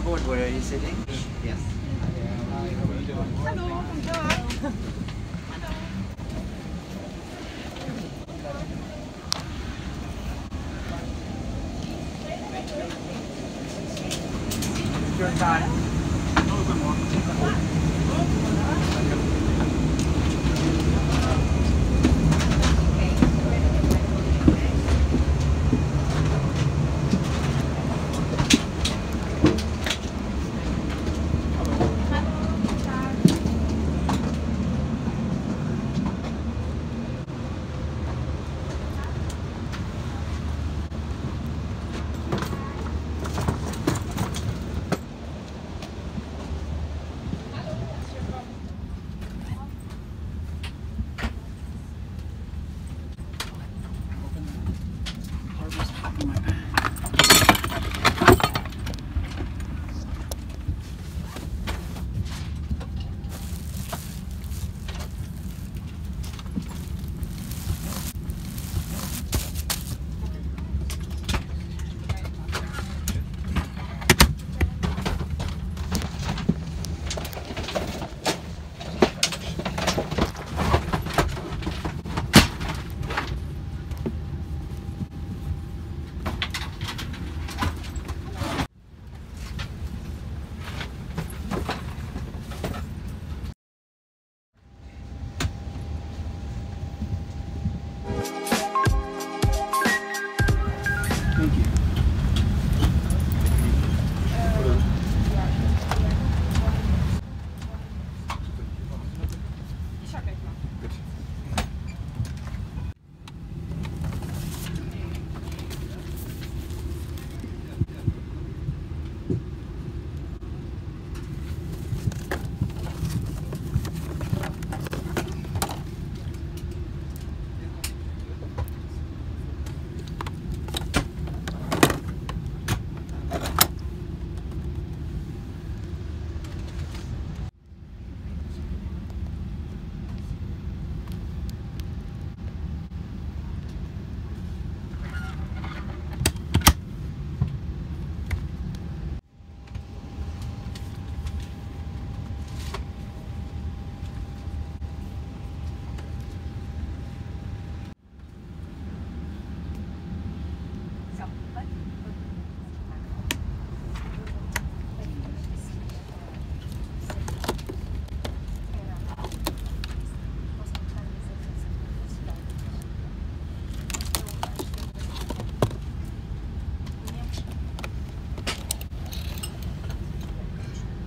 board. Where are you sitting? Yes. Guten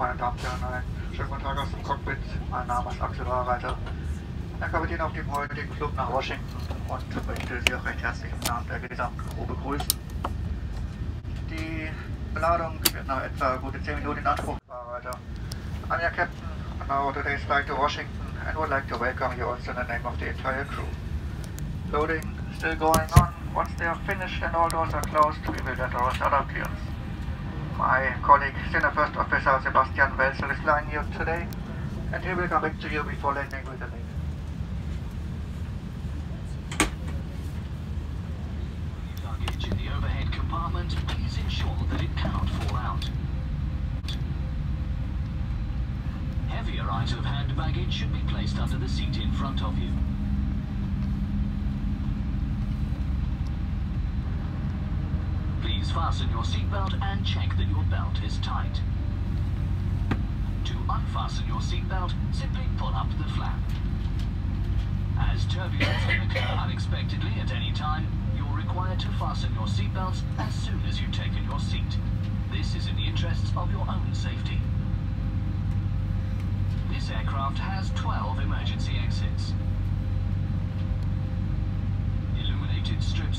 Meine Damen und Herren, einen schönen guten Tag aus dem Cockpit. Mein Name ist Axel Wahlreiter. Der Kapitän auf dem heutigen Flug nach Washington und möchte Sie auch recht herzlich im Namen der gesamten Crew begrüßen. Die Beladung wird nach etwa gute 10 Minuten in Anspruch Wahlreiter. I'm your captain on our today's flight to Washington and would like to welcome you also in the name of the entire crew. Loading still going on. Once they are finished and all doors are closed, we will let our startup clearance. My colleague, Senior First Officer Sebastian Welzel is flying you today, and he will come back to you before landing with the lady. luggage in the overhead compartment, please ensure that it cannot fall out. Heavier item of hand baggage should be placed under the seat in front of you. Please fasten your seatbelt and check that your belt is tight. To unfasten your seatbelt, simply pull up the flap. As turbulence can occur unexpectedly at any time, you're required to fasten your seatbelts as soon as you've taken your seat. This is in the interests of your own safety. This aircraft has 12 emergency exits.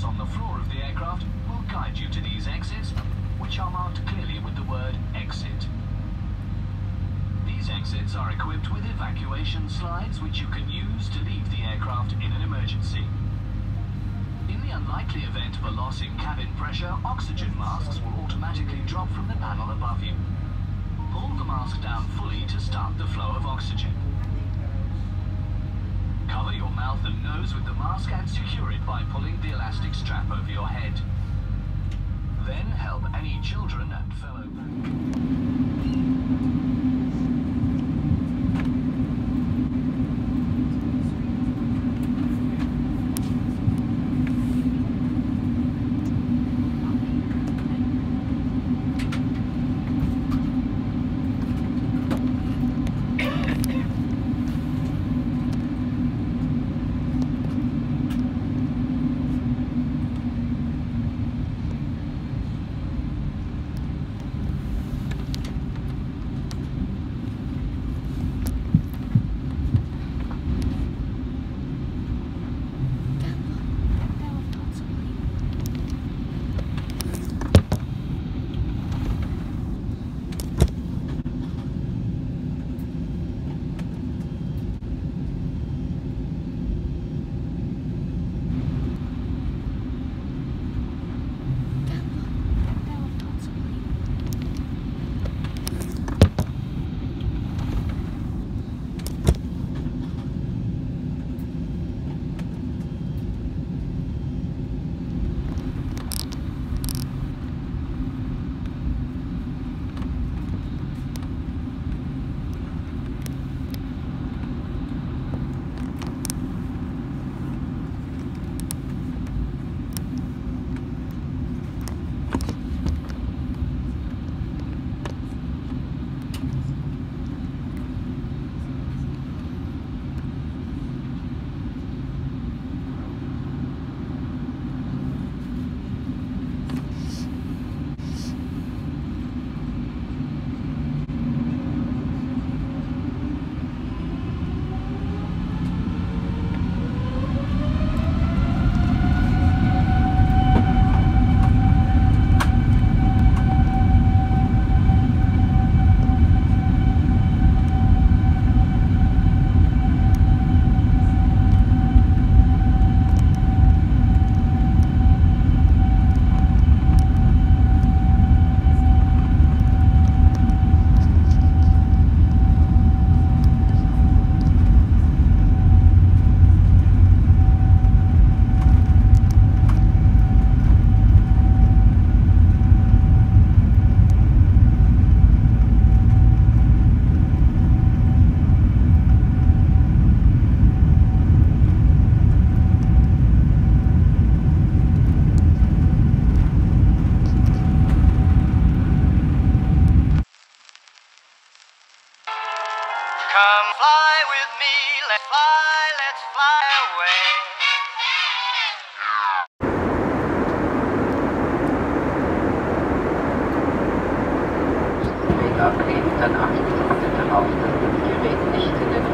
On the floor of the aircraft will guide you to these exits, which are marked clearly with the word exit. These exits are equipped with evacuation slides which you can use to leave the aircraft in an emergency. In the unlikely event of a loss in cabin pressure, oxygen masks will automatically drop from the panel above you. Pull the mask down fully to start the flow of oxygen. And nose with the mask and secure it by pulling the elastic strap over your head. Then help any children and fellow... Dann erhalten und darauf, dass das Gerät nicht in den